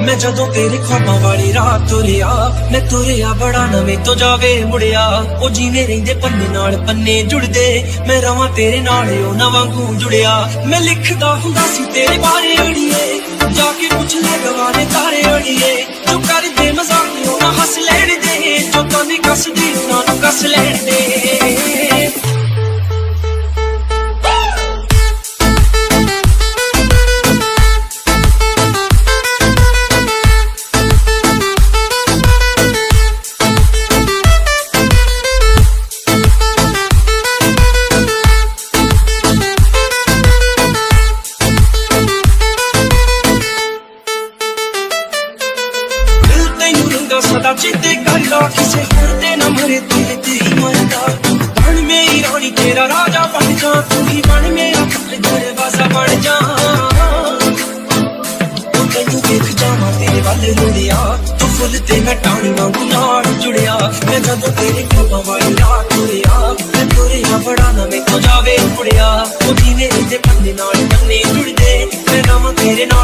ਮੈਂ ਜਦੋਂ ਤੇਰੇ ਖਾਬਾਂ ਵਾਲੀ ਰਾਤ ਤੁਰਿਆ ਮੈਂ ਤੁਰਿਆ ਬੜਾ ਨਵੇਂ ਤੋਂ ਜਾਵੇ ਮੁੜਿਆ। ਉਹ ਜਿਵੇਂ ਰਹਿੰਦੇ ਪੰਨੇ ਨਾਲ ਪੰਨੇ ਜੁੜਦੇ, ਮੈਂ ਰਵਾਂ ਤੇਰੇ ਨਾਲ ਉਹ ਵਾਂਗੂ ਜੁੜਿਆ। ਮੈਂ ਲਿਖਦਾ ਹੁੰਦਾ ਸੀ ਤੇਰੇ ਬਾਰੇ ਅੜੀਏ, ਜਾ ਕੇ ਪੁੱਛ ਲੈ ਗਵਾਨੇ ਤਾਰੇ ਅੜੀਏ। ਤੂੰ ਕਰਦੇ ਮਜ਼ਾਕ ਉਹ ਨਾ ਹੱਸ ਲੈਣ ਦੇ, ਜੋ ਕੰਨੀ ਕੱਸਦੀ, ਉਹਨਾਂ ਨੂੰ ਕੱਸ ਲੈਣ ਦੇ। ਤੈਨੂੰ ਰੰਗਾ ਸਦਾ ਚੇਤੇ ਕਰਦਾ ਕਿਸੇ ਤੇ ਨਾ ਮਰੇ ਤੇਰੇ ਤੇ ਹੀ ਮਰਦਾ ਬਣ ਮੇਰੀ ਰਾਣੀ, ਤੇਰਾ ਰਾਜਾ ਬਣ ਜਾ, ਤੂੰ ਹੀ ਬਣ ਮੇਰਾ ਦਰਵਾਜ਼ਾ ਬਣ ਜਾ। ਤੈਨੂੰ ਦੇਖ ਜਾਵਾਂ, ਤੇਰੇ ਵੱਲ ਰੁੜਿਆ ਤੂੰ ਫੁੱਲ ਤੇ ਮੈਂ ਟਾਣੀ ਵਾਂਗੂ ਨਾਲ ਜੁੜਿਆ। ਮੈਂ ਜਦੋਂ ਤੇਰੇ ਕੋਲੋਂ ਵਾਲੀ ਰਾਤ ਤੁਰਿਆ, ਮੈਂ ਤੁਰਿਆ ਬੜਾ ਨਾ ਮੇਰੇ ਤੋਂ ਜਾਵੇ ਮੁੜਿਆ। ਉਹ ਜਿਵੇਂ ਇਹਦੇ ਪੰਨੇ ਨਾਲ ਪੰਨੇ ਜੁੜਦੇ, ਮੈਂ ਰਵਾਂ ਤੇਰੇ ਨਾਲ।